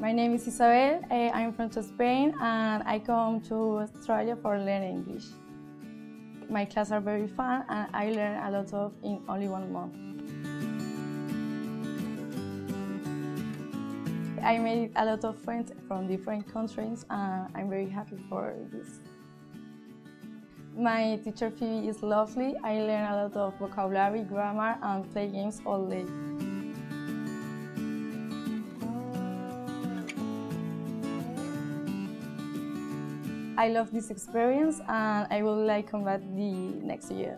My name is Isabel. Uh, I'm from Spain and I come to Australia for learn English. My classes are very fun and I learn a lot of in only one month. I made a lot of friends from different countries and I'm very happy for this. My teacher Phoebe is lovely. I learn a lot of vocabulary, grammar and play games all day. I love this experience and I will like come back the next year.